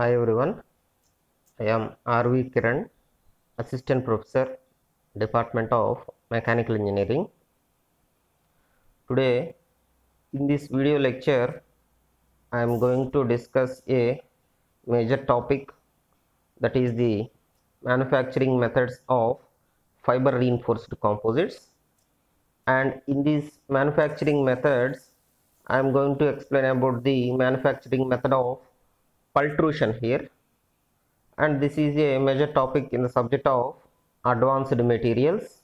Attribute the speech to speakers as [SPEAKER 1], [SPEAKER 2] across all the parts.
[SPEAKER 1] Hi everyone, I am R.V. Kiran, Assistant Professor, Department of Mechanical Engineering. Today, in this video lecture, I am going to discuss a major topic that is the manufacturing methods of fiber reinforced composites. And in these manufacturing methods, I am going to explain about the manufacturing method of pultrusion here. And this is a major topic in the subject of advanced materials.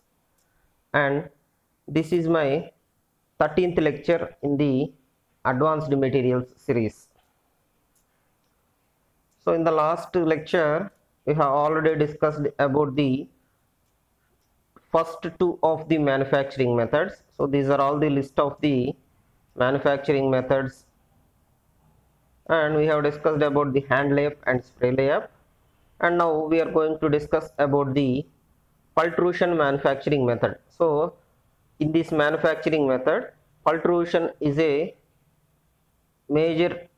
[SPEAKER 1] And this is my 13th lecture in the advanced materials series. So in the last lecture we have already discussed about the first two of the manufacturing methods. So these are all the list of the manufacturing methods and we have discussed about the hand layup and spray layup. And now we are going to discuss about the pultrusion manufacturing method. So in this manufacturing method pultrusion is a major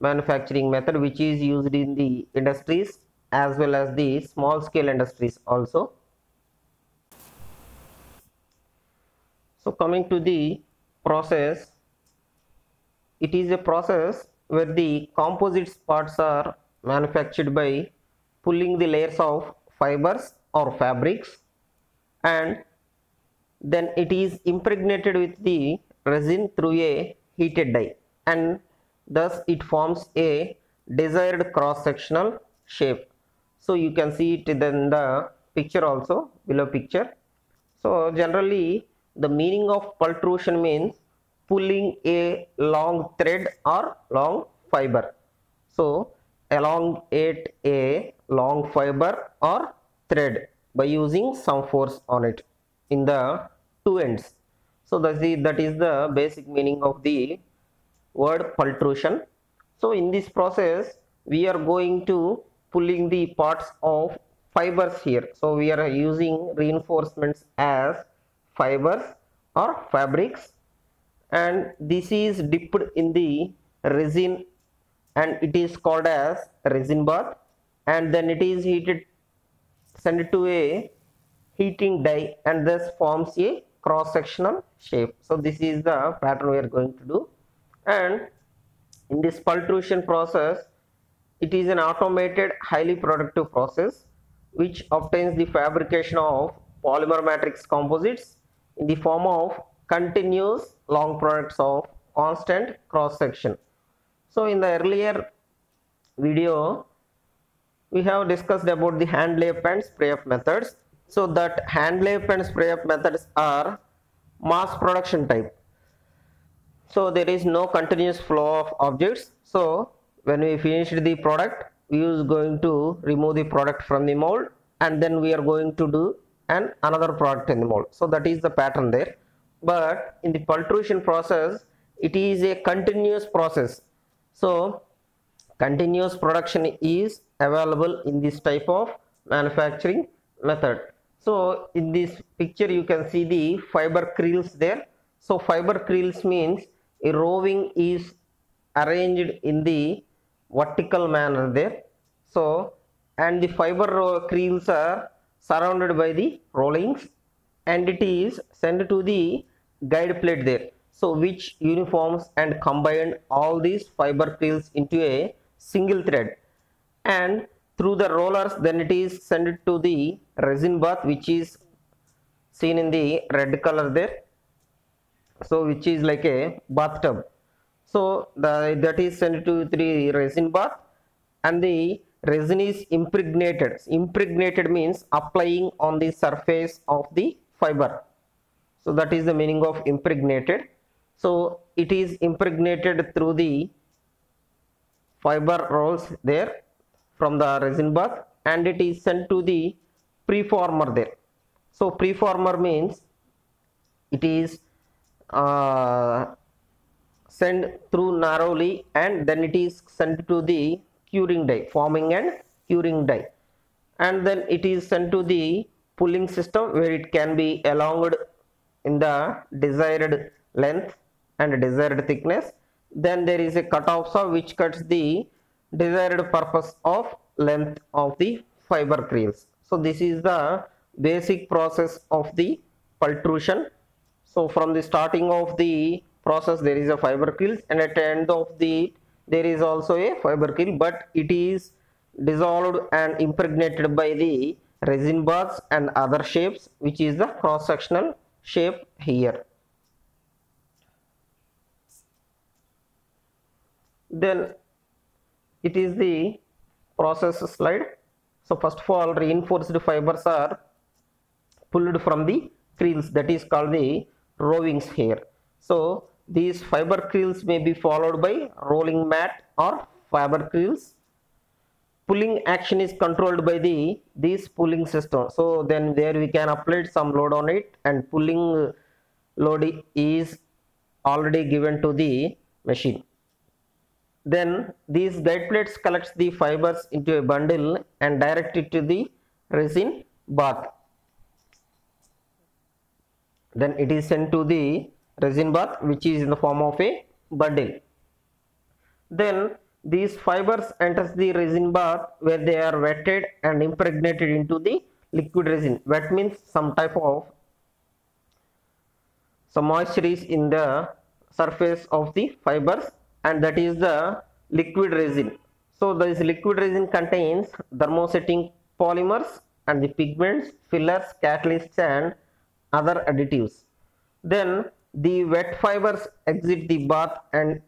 [SPEAKER 1] manufacturing method which is used in the industries as well as the small scale industries also. So coming to the process it is a process where the composites parts are manufactured by pulling the layers of fibers or fabrics. And then it is impregnated with the resin through a heated die. And thus it forms a desired cross sectional shape. So you can see it in the picture also below picture. So generally the meaning of pultrusion means pulling a long thread or long fiber. So elongate a long fiber or thread by using some force on it in the two ends. So that is, that is the basic meaning of the word pultrusion. So in this process we are going to pulling the parts of fibers here. So we are using reinforcements as fibers or fabrics and this is dipped in the resin and it is called as resin bath. And then it is heated sent to a heating die and thus forms a cross sectional shape. So this is the pattern we are going to do. And in this pultrusion process it is an automated highly productive process which obtains the fabrication of polymer matrix composites in the form of continuous long products of constant cross section. So in the earlier video we have discussed about the hand layup and spray up methods. So that hand layup and spray up methods are mass production type. So there is no continuous flow of objects. So when we finished the product we is going to remove the product from the mold and then we are going to do an another product in the mold. So that is the pattern there but in the pultrusion process it is a continuous process. So continuous production is available in this type of manufacturing method. So in this picture you can see the fiber creels there. So fiber creels means a roving is arranged in the vertical manner there. So and the fiber creels are surrounded by the rollings and it is sent to the guide plate there. So which uniforms and combined all these fiber creels into a single thread. And through the rollers then it is sent to the resin bath which is seen in the red color there. So which is like a bathtub. So the that is sent to the resin bath. And the resin is impregnated. Impregnated means applying on the surface of the fiber so that is the meaning of impregnated. So it is impregnated through the fiber rolls there from the resin bath and it is sent to the preformer there. So preformer means it is uh, sent through narrowly and then it is sent to the curing die forming and curing die. And then it is sent to the pulling system where it can be elongated in the desired length and desired thickness then there is a cutoff saw which cuts the desired purpose of length of the fiber creels. So this is the basic process of the pultrusion. So from the starting of the process there is a fiber creel and at the end of the there is also a fiber creel but it is dissolved and impregnated by the resin baths and other shapes which is the cross sectional shape here. Then it is the process slide. So first of all reinforced fibers are pulled from the creels that is called the rovings here. So these fiber creels may be followed by rolling mat or fiber creels. Pulling action is controlled by the this pulling system. So then there we can apply some load on it and pulling load is already given to the machine. Then these guide plates collects the fibers into a bundle and direct it to the resin bath. Then it is sent to the resin bath which is in the form of a bundle. Then these fibers enters the resin bath where they are wetted and impregnated into the liquid resin. Wet means some type of some moisture is in the surface of the fibers and that is the liquid resin. So this liquid resin contains thermosetting polymers and the pigments, fillers, catalysts and other additives. Then the wet fibers exit the bath and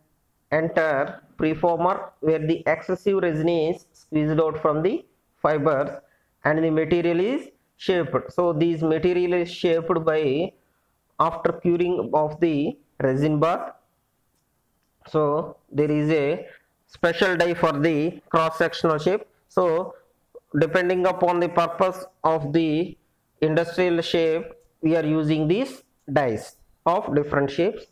[SPEAKER 1] enter preformer where the excessive resin is squeezed out from the fibers and the material is shaped. So these material is shaped by after curing of the resin bath so there is a special die for the cross sectional shape. So depending upon the purpose of the industrial shape we are using these dies of different shapes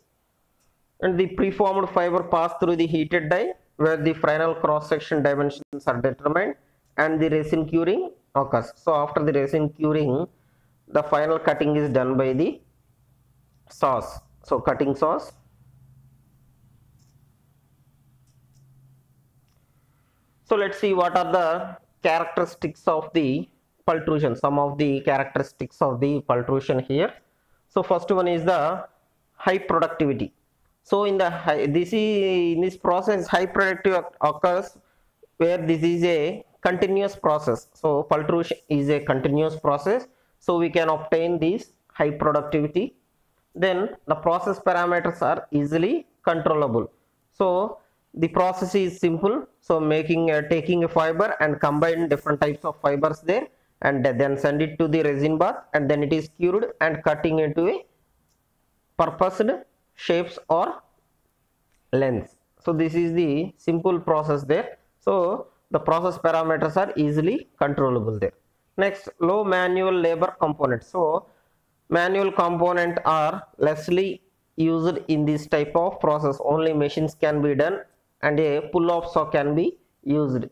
[SPEAKER 1] and the preformed fiber pass through the heated die where the final cross section dimensions are determined and the resin curing occurs so after the resin curing the final cutting is done by the saws so cutting saws So let's see what are the characteristics of the pultrusion, some of the characteristics of the pultrusion here. So first one is the high productivity. So in the this is in this process high productivity occurs where this is a continuous process. So pultrusion is a continuous process. So we can obtain this high productivity. Then the process parameters are easily controllable. So the process is simple so making uh, taking a fiber and combine different types of fibers there and then send it to the resin bath and then it is cured and cutting into a purposed shapes or lengths. So this is the simple process there. So the process parameters are easily controllable there. Next low manual labor component. So manual component are lessly used in this type of process. Only machines can be done and a pull-off saw can be used.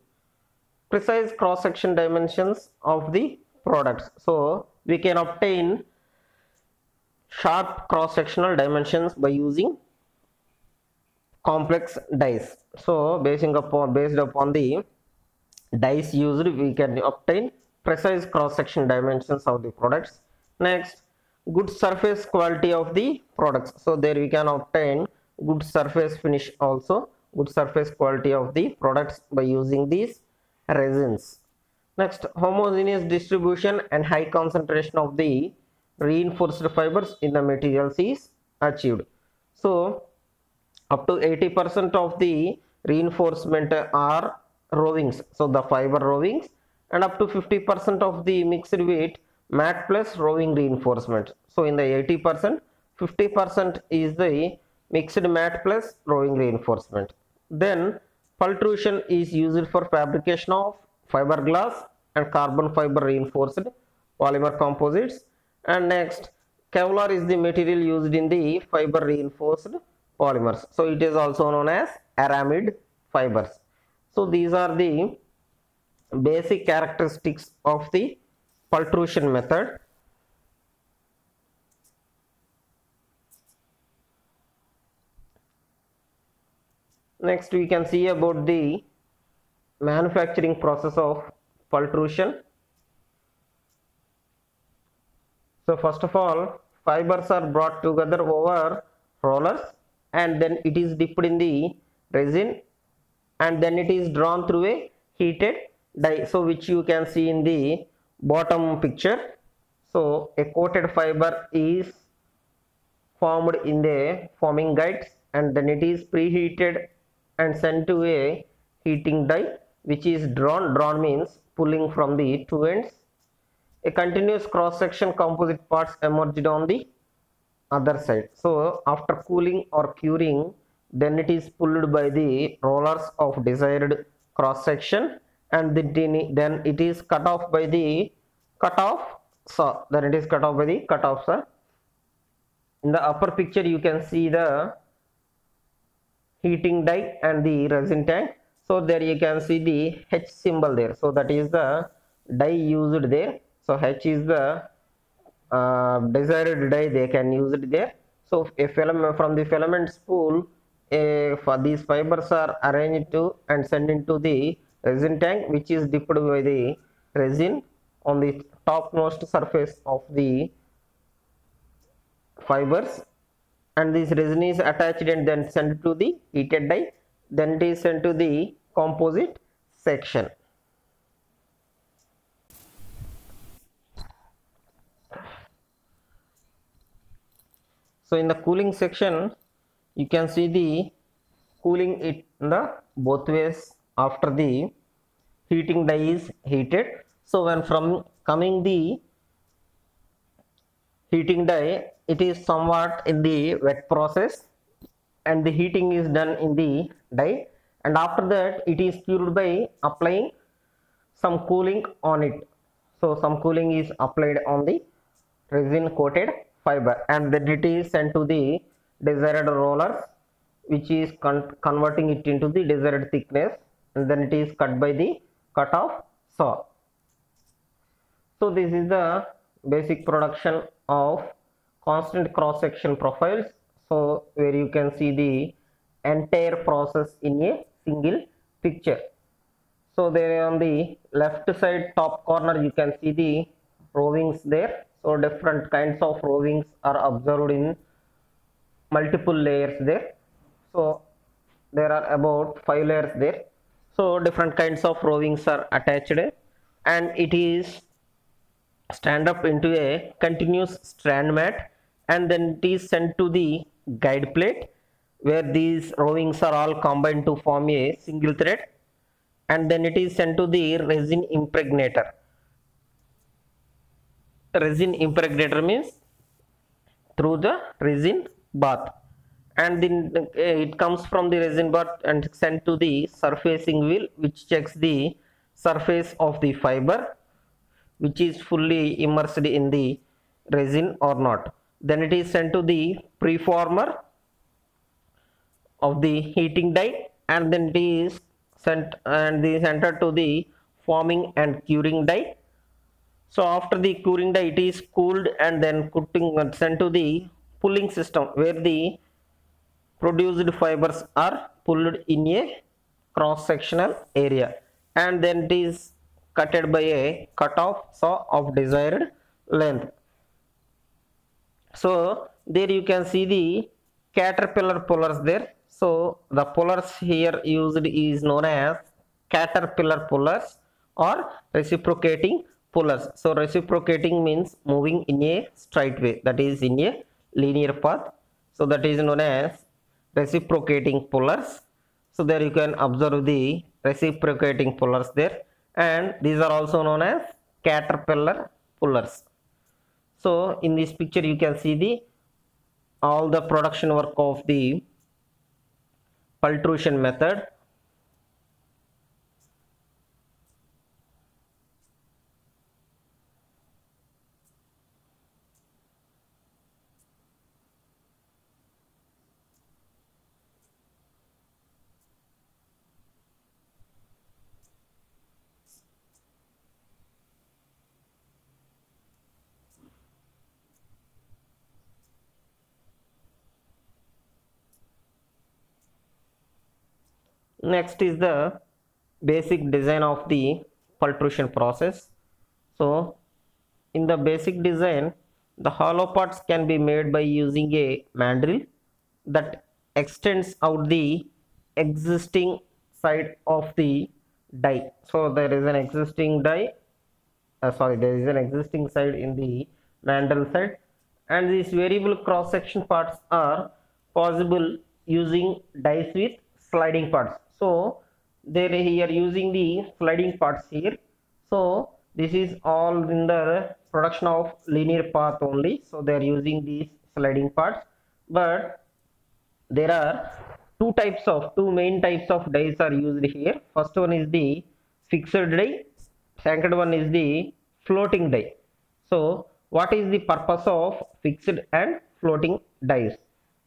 [SPEAKER 1] Precise cross-section dimensions of the products. So we can obtain sharp cross-sectional dimensions by using complex dies. So basing upon based upon the dies used, we can obtain precise cross-section dimensions of the products. Next, good surface quality of the products. So there we can obtain good surface finish also good surface quality of the products by using these resins. Next, homogeneous distribution and high concentration of the reinforced fibers in the materials is achieved. So, up to 80% of the reinforcement are rovings, so the fiber rovings and up to 50% of the mixed weight mat plus roving reinforcement. So, in the 80%, 50% is the mixed mat plus roving reinforcement. Then pultrusion is used for fabrication of fiberglass and carbon fiber reinforced polymer composites and next Kevlar is the material used in the fiber reinforced polymers. So it is also known as aramid fibers. So these are the basic characteristics of the pultrusion method. Next we can see about the manufacturing process of pultrusion so first of all fibers are brought together over rollers and then it is dipped in the resin and then it is drawn through a heated die so which you can see in the bottom picture. So a coated fiber is formed in the forming guides and then it is preheated and sent to a heating die which is drawn. Drawn means pulling from the two ends a continuous cross section composite parts emerged on the other side. So after cooling or curing then it is pulled by the rollers of desired cross section and then it is cut off by the cut off saw then it is cut off by the cut off saw in the upper picture you can see the heating die and the resin tank. So there you can see the h symbol there. So that is the die used there so h is the uh, desired die they can use it there. So a filament from the filament spool a, for these fibers are arranged to and sent into the resin tank which is dipped by the resin on the topmost surface of the fibers. And this resin is attached and then sent to the heated die then it is sent to the composite section so in the cooling section you can see the cooling it in the both ways. After the heating die is heated. So when from coming the heating die it is somewhat in the wet process and the heating is done in the die and after that it is cured by applying some cooling on it. So some cooling is applied on the resin coated fiber and then it is sent to the desired rollers which is con converting it into the desired thickness and then it is cut by the cut off saw. So this is the basic production of constant cross section profiles. So where you can see the entire process in a single picture. So there on the left side top corner you can see the rovings there so different kinds of rovings are observed in multiple layers there. So there are about five layers there. So different kinds of rovings are attached. And it is stand up into a continuous strand mat. And then it is sent to the guide plate where these rovings are all combined to form a single thread. And then it is sent to the resin impregnator resin impregnator means through the resin bath. And then uh, it comes from the resin bath and sent to the surfacing wheel which checks the surface of the fiber which is fully immersed in the resin or not. Then it is sent to the preformer of the heating die and then it is sent and is entered to the forming and curing die so after the curing die it is cooled and then cutting and sent to the pulling system where the produced fibers are pulled in a cross sectional area. And then it is cutted by a cut off saw of desired length. So there you can see the caterpillar pullers there. So the pullers here used is known as caterpillar pullers or reciprocating pullers. So reciprocating means moving in a straight way. That is in a linear path. So that is known as reciprocating pullers. So there you can observe the reciprocating pullers there. And these are also known as caterpillar pullers. So in this picture you can see the all the production work of the pultrusion method next is the basic design of the pultrusion process. So in the basic design, the hollow parts can be made by using a mandrel that extends out the existing side of the die. So there is an existing die, uh, sorry, there is an existing side in the mandrel side and these variable cross section parts are possible using dies with sliding parts. So they here using the sliding parts here. So this is all in the production of linear path only. So they are using these sliding parts. But there are two types of two main types of dies are used here. First one is the fixed die. Second one is the floating die. So what is the purpose of fixed and floating dies?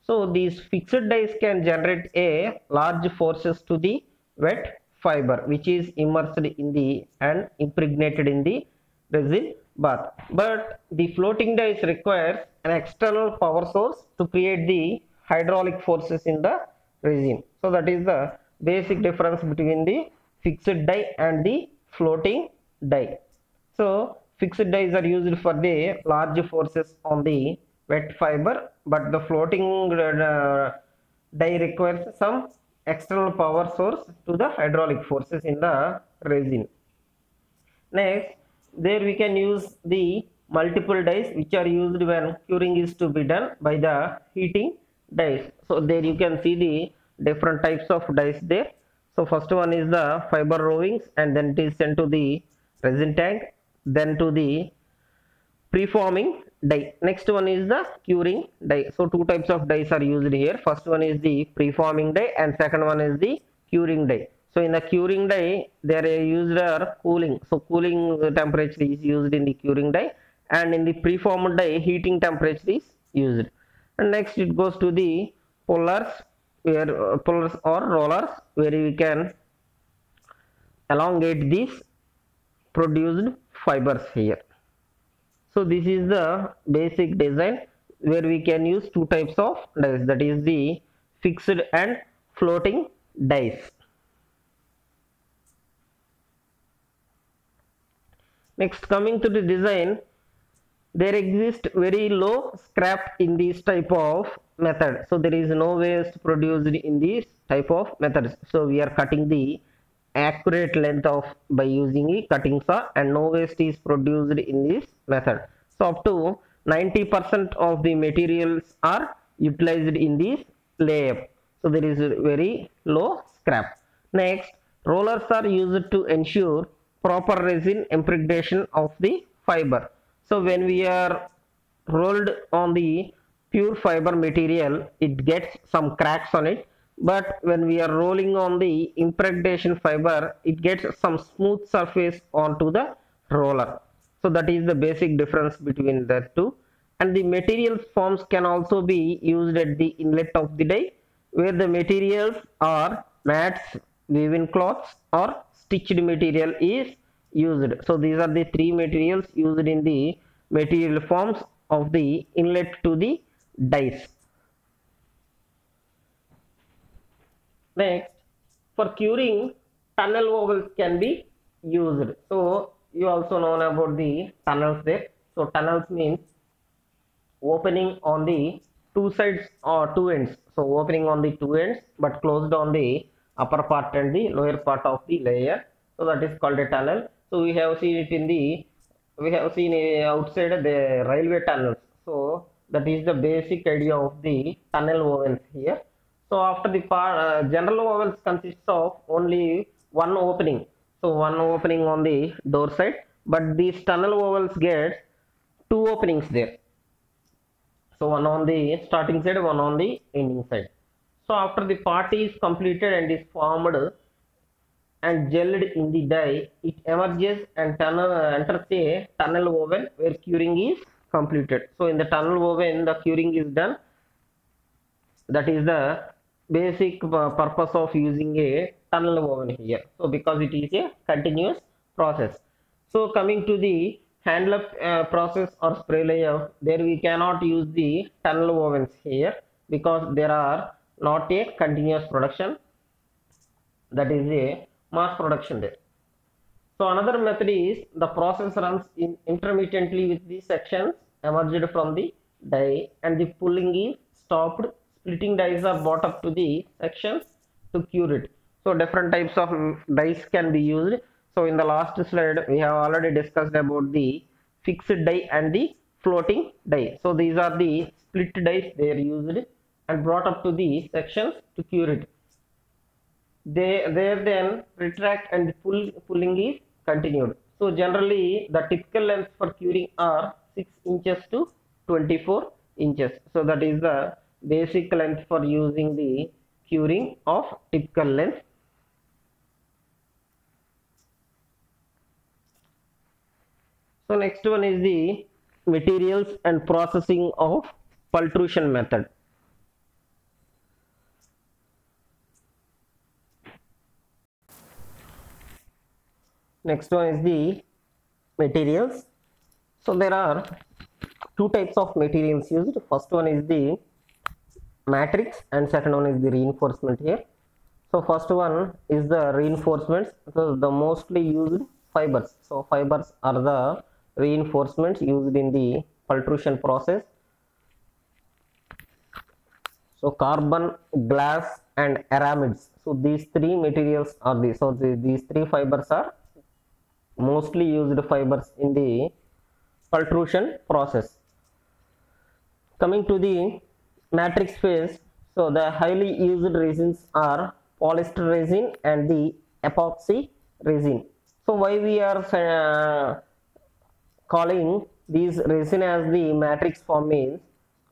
[SPEAKER 1] So these fixed dies can generate a large forces to the wet fiber which is immersed in the and impregnated in the resin bath. But the floating dies requires an external power source to create the hydraulic forces in the resin. So that is the basic difference between the fixed die and the floating die. So fixed dies are used for the large forces on the wet fiber but the floating uh, die requires some external power source to the hydraulic forces in the resin. Next, there we can use the multiple dies which are used when curing is to be done by the heating dies. So there you can see the different types of dies there. So first one is the fiber rovings and then it is sent to the resin tank, then to the preforming die. Next one is the curing die. So two types of dies are used here. First one is the preforming die and second one is the curing die. So in the curing die, there are used are cooling. So cooling temperature is used in the curing die and in the preformed die, heating temperature is used. And next it goes to the pullers where uh, pullers or rollers where we can elongate these produced fibers here. So this is the basic design where we can use two types of dies that is the fixed and floating dies. Next coming to the design there exists very low scrap in this type of method. So there is no waste produced in this type of methods. So we are cutting the accurate length of by using a cutting saw and no waste is produced in this method. So up to 90% of the materials are utilized in this layup. So there is very low scrap. Next, rollers are used to ensure proper resin impregnation of the fiber. So when we are rolled on the pure fiber material, it gets some cracks on it but when we are rolling on the impregnation fiber it gets some smooth surface onto the roller. So that is the basic difference between the two. And the material forms can also be used at the inlet of the die where the materials are mats woven cloths or stitched material is used. So these are the three materials used in the material forms of the inlet to the dies Next, for curing, tunnel ovals can be used. So, you also know about the tunnels there. So, tunnels means opening on the two sides or two ends. So, opening on the two ends but closed on the upper part and the lower part of the layer. So, that is called a tunnel. So, we have seen it in the, we have seen outside the railway tunnels. So, that is the basic idea of the tunnel ovens here. So after the uh, general ovals consists of only one opening. So one opening on the door side, but these tunnel ovals get two openings there. So one on the starting side, one on the ending side. So after the part is completed and is formed and gelled in the die, it emerges and tunnel, uh, enters a tunnel oven where curing is completed. So in the tunnel oven, the curing is done. That is the basic purpose of using a tunnel oven here. So because it is a continuous process. So coming to the handle uh, process or spray layup, there we cannot use the tunnel ovens here because there are not a continuous production. That is a mass production there. So another method is the process runs in intermittently with the sections emerged from the die and the pulling is stopped. Splitting dies are brought up to the sections to cure it. So different types of dies can be used. So in the last slide we have already discussed about the fixed die and the floating die. So these are the split dies they are used and brought up to the sections to cure it. They there then retract and pull pulling is continued. So generally the typical length for curing are 6 inches to 24 inches. So that is the basic length for using the curing of typical length. So next one is the materials and processing of pultrusion method. Next one is the materials. So there are two types of materials used. First one is the matrix and second one is the reinforcement here. So first one is the reinforcements. So the mostly used fibers. So fibers are the reinforcements used in the pultrusion process. So carbon, glass and aramids. So these three materials are the so the, these three fibers are mostly used fibers in the pultrusion process. Coming to the matrix phase, so the highly used resins are polyester resin and the epoxy resin. So why we are uh, calling these resin as the matrix form means,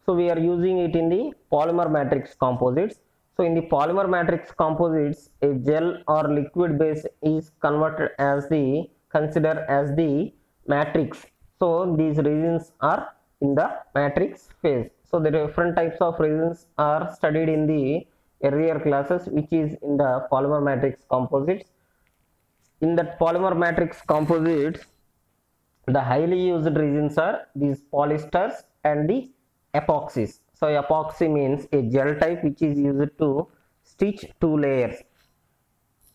[SPEAKER 1] so we are using it in the polymer matrix composites. So in the polymer matrix composites, a gel or liquid base is converted as the consider as the matrix. So these resins are in the matrix phase. So the different types of resins are studied in the earlier classes which is in the polymer matrix composites. In that polymer matrix composites, the highly used resins are these polysters and the epoxies. So epoxy means a gel type which is used to stitch two layers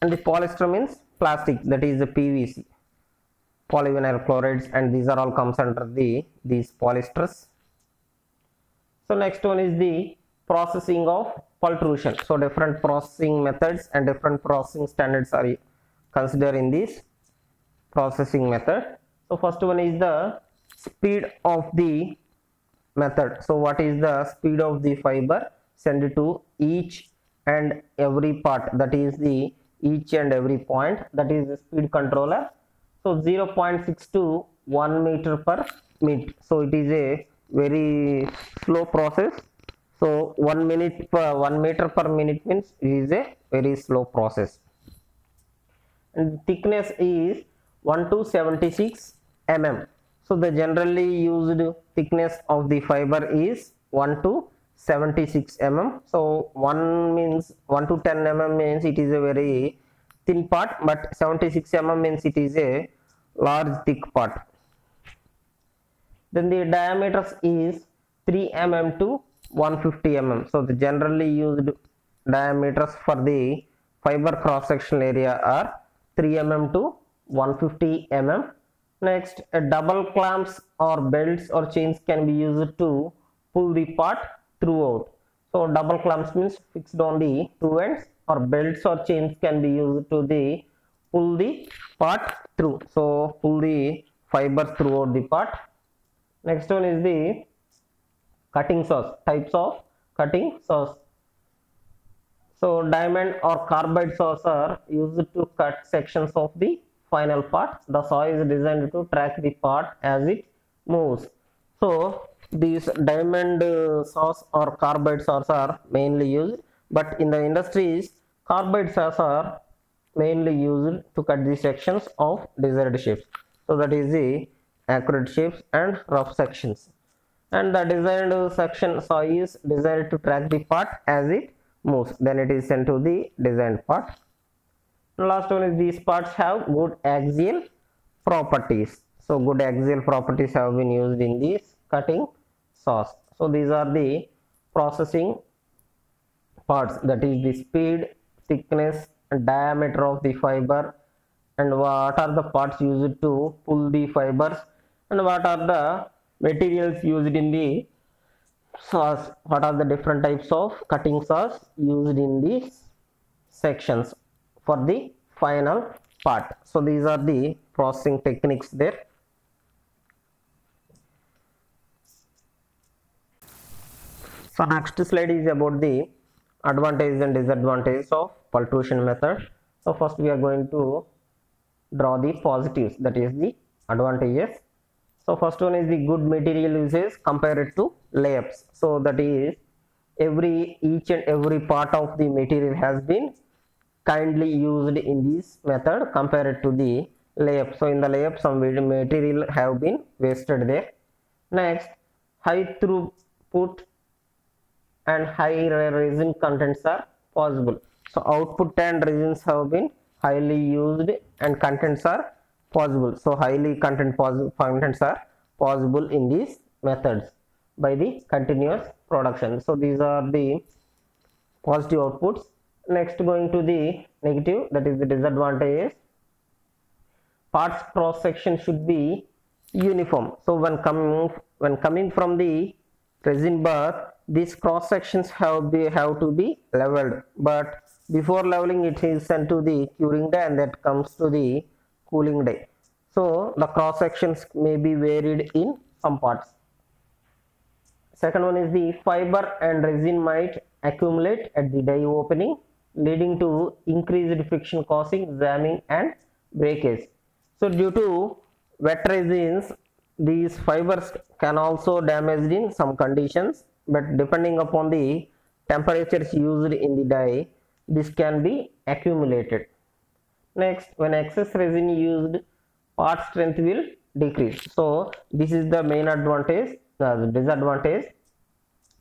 [SPEAKER 1] and the polyester means plastic that is the PVC polyvinyl chlorides and these are all comes under the these polyesters so next one is the processing of pultrusion. So different processing methods and different processing standards are considered in this processing method. So first one is the speed of the method. So what is the speed of the fiber? Send to each and every part. That is the each and every point. That is the speed controller. So 0.6 to 1 meter per minute. So it is a very slow process. So 1 minute per 1 meter per minute means it is a very slow process. And thickness is 1 to 76 mm. So the generally used thickness of the fiber is 1 to 76 mm. So 1 means 1 to 10 mm means it is a very thin part but 76 mm means it is a large thick part then the diameter is 3 mm to 150 mm so the generally used diameters for the fiber cross sectional area are 3 mm to 150 mm next a double clamps or belts or chains can be used to pull the part throughout. So double clamps means fixed on the two ends or belts or chains can be used to the pull the part through. So pull the fibers throughout the part next one is the cutting saws types of cutting saws so diamond or carbide saws are used to cut sections of the final part. The saw is designed to track the part as it moves. So these diamond uh, saws or carbide saws are mainly used but in the industries carbide saws are mainly used to cut the sections of desired shapes. So that is the accurate shapes and rough sections. And the desired section saw is desired to track the part as it moves. Then it is sent to the designed part. Last one is these parts have good axial properties. So good axial properties have been used in these cutting saws. So these are the processing parts. That is the speed thickness diameter of the fiber and what are the parts used to pull the fibers and what are the materials used in the saws what are the different types of cutting saws used in these sections for the final part? So these are the processing techniques there. So next slide is about the advantages and disadvantages of pultrusion method. So first we are going to draw the positives that is the advantages so first one is the good material uses compared to layups. So that is every each and every part of the material has been kindly used in this method compared to the layup. So in the layup some material have been wasted there. Next high throughput and high resin contents are possible. So output and resins have been highly used and contents are possible. So highly content contents are possible in these methods by the continuous production. So these are the positive outputs. Next going to the negative that is the disadvantages. Parts cross section should be uniform. So when coming when coming from the resin bath these cross sections have be have to be leveled. But before leveling it is sent to the curing day and that comes to the cooling day. So the cross sections may be varied in some parts. Second one is the fiber and resin might accumulate at the die opening leading to increased friction causing jamming and breakage. So due to wet resins these fibers can also damaged in some conditions but depending upon the temperatures used in the die this can be accumulated next when excess resin used part strength will decrease. So this is the main advantage uh, the disadvantage.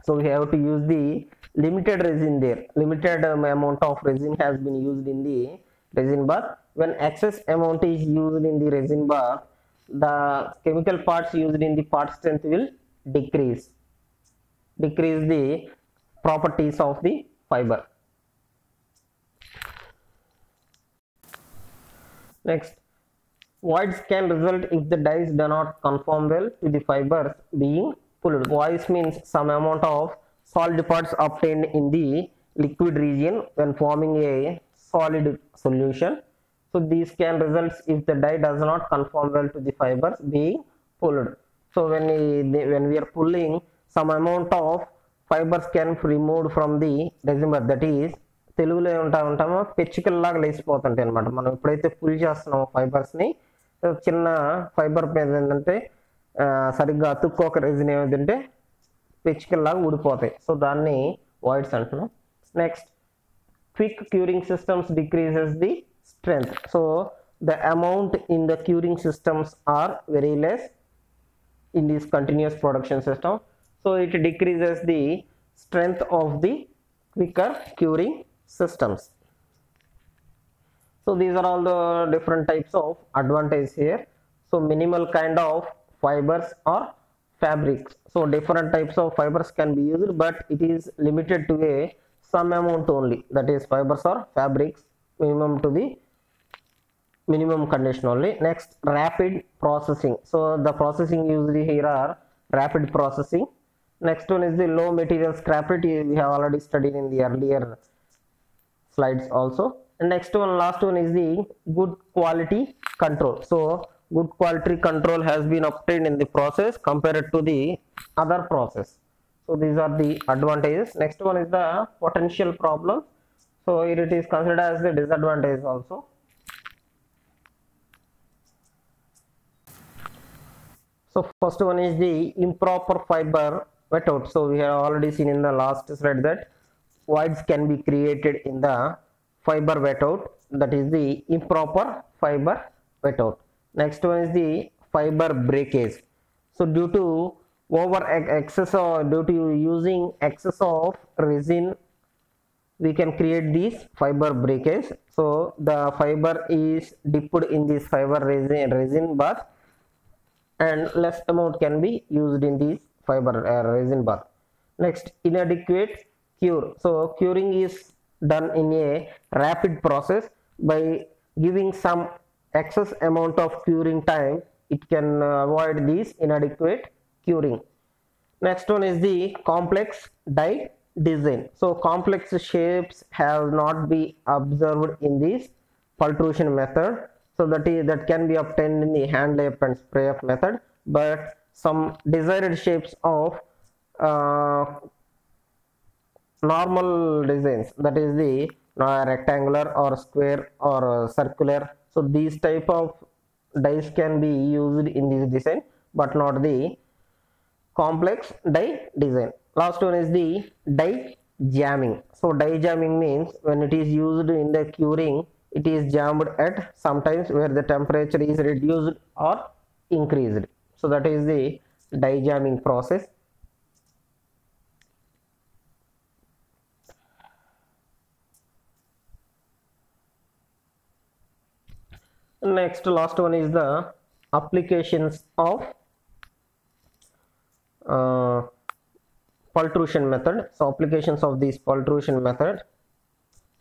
[SPEAKER 1] So we have to use the limited resin there. Limited um, amount of resin has been used in the resin bath. When excess amount is used in the resin bath the chemical parts used in the part strength will decrease. Decrease the properties of the fiber next. Voids can result if the dies do not conform well to the fibers being pulled. Voids means some amount of solid parts obtained in the liquid region when forming a solid solution. So these can result if the die does not conform well to the fibers being pulled. So when we, when we are pulling some amount of fibers can be removed from the resin that is తెలుగులో ఉంటా ఉంటామో పెచ్చుకల్లాగా లేచిపోతుంటాయి అనమాట మనం ఎప్పుడైతే full చేస్తున్నామో ఫైబర్స్ని చిన్న fibre మీద ఏంటంటే సరిగ్గా అతుక్కోక రీజన్ ఏమిటంటే పిచ్చికల్లాగా ఊడిపోతాయి. సో దాన్ని వాయిడ్స్ అంటున్నాం. Next quick curing systems decreases the strength so the amount in the curing systems are very less in this continuous production system so it decreases the strength of the quicker curing systems. So these are all the different types of advantage here. So minimal kind of fibers or fabrics. So different types of fibers can be used but it is limited to a some amount only. That is fibers or fabrics minimum to the minimum condition only. Next rapid processing. So the processing usually here are rapid processing. Next one is the low material scrap rate. We have already studied in the earlier slides also. And next one last one is the good quality control. So good quality control has been obtained in the process compared to the other process. So these are the advantages. Next one is the potential problem. So here it is considered as the disadvantage also. So first one is the improper fiber wet out. So we have already seen in the last slide that voids can be created in the fiber wet out. That is the improper fiber wet out. Next one is the fiber breakage. So due to over excess or due to using excess of resin we can create this fiber breakage. So the fiber is dipped in this fiber resin, resin bath and less amount can be used in this fiber uh, resin bath next inadequate cure. So curing is done in a rapid process. By giving some excess amount of curing time it can uh, avoid this inadequate curing. Next one is the complex die design. So complex shapes have not been observed in this pultrusion method. So that is that can be obtained in the hand layup and spray up method. But some desired shapes of uh, normal designs that is the uh, rectangular or square or uh, circular. So these type of dies can be used in this design but not the complex die design. Last one is the die jamming. So die jamming means when it is used in the curing it is jammed at sometimes where the temperature is reduced or increased. So that is the die jamming process next last one is the applications of uh, pultrusion method. So applications of this pultrusion method.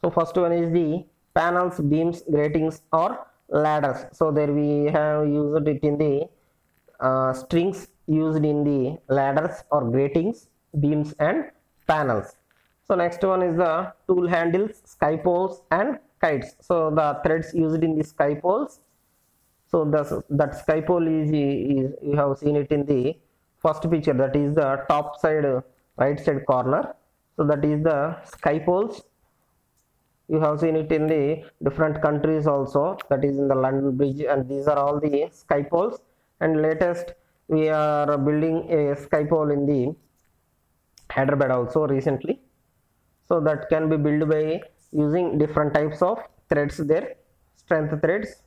[SPEAKER 1] So first one is the panels beams gratings or ladders. So there we have used it in the uh, strings used in the ladders or gratings beams and panels. So next one is the tool handles sky poles and kites. So the threads used in the sky poles. So the, that sky pole is, is you have seen it in the first picture. That is the top side right side corner. So that is the sky poles. You have seen it in the different countries also. That is in the london bridge and these are all the sky poles. And latest we are building a sky pole in the hyderabad also recently. So that can be built by using different types of threads there strength threads.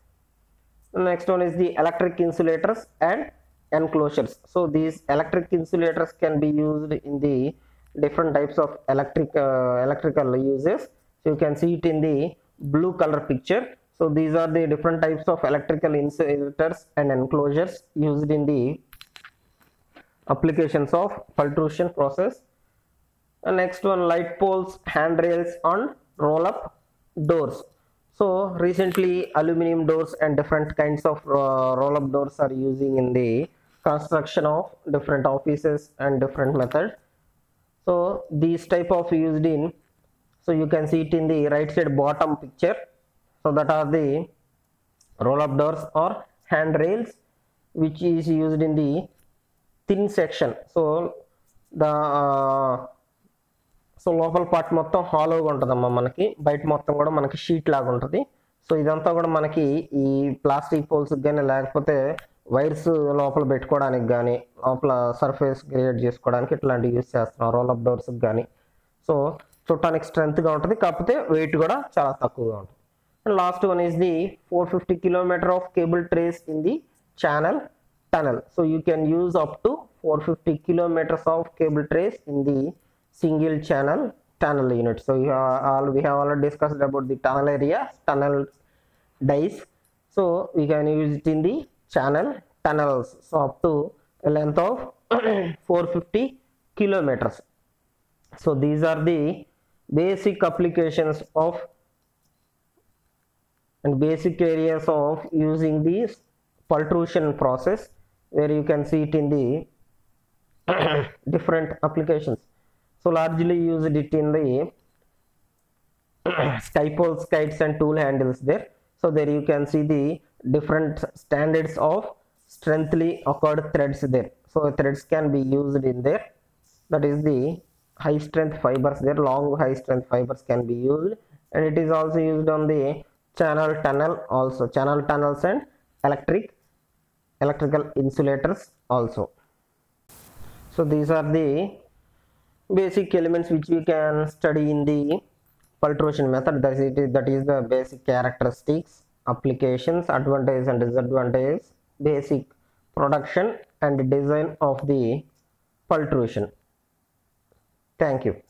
[SPEAKER 1] Next one is the electric insulators and enclosures. So these electric insulators can be used in the different types of electric uh, electrical uses. So you can see it in the blue color picture. So these are the different types of electrical insulators and enclosures used in the applications of pultrusion process. And next one light poles handrails on roll up doors. So recently aluminum doors and different kinds of uh, roll up doors are using in the construction of different offices and different methods. So these type of used in so you can see it in the right side bottom picture. So that are the roll up doors or handrails which is used in the thin section. So the uh, so లోపల part మొత్తం హాలోగా ఉంటుందమ్మా మనకి. బయట మొత్తం కూడా మనకి sheet లాగా ఉంటుంది. సో ఇదంతా కూడా మనకి ఈ ప్లాస్టిక్ పోల్స్ కానీ లేకపోతే వైర్స్ లోపల పెట్టుకోవడానికి కానీ లోపల సర్ఫేస్ క్రియేట్ చేసుకోవడానికి ఇట్లాంటివి యూస్ చేస్తున్నాం రోల్ అప్ డోర్స్కి కానీ సో చుట్టానికి స్ట్రెంత్గా ఉంటుంది కాకపోతే వెయిట్ కూడా చాలా తక్కువగా ఉంటుంది. And last one is the four fifty kilometer of cable trays in the channel tunnel so you can use up to four fifty kilometers of cable trays in the single channel tunnel unit. So you have all we have already discussed about the tunnel area tunnel dies so we can use it in the channel tunnels. So up to a length of 450 kilometers. So these are the basic applications of and basic areas of using this pultrusion process where you can see it in the different applications so largely used it in the sky poles kites and tool handles there. So there you can see the different standards of strengthly occurred threads there. So threads can be used in there. That is the high strength fibers there. Long high strength fibers can be used. And it is also used on the channel tunnel also. Channel tunnels and electric electrical insulators also. So these are the basic elements which we can study in the pultrusion method. That is, that is the basic characteristics applications advantages and disadvantages basic production and design of the pultrusion thank you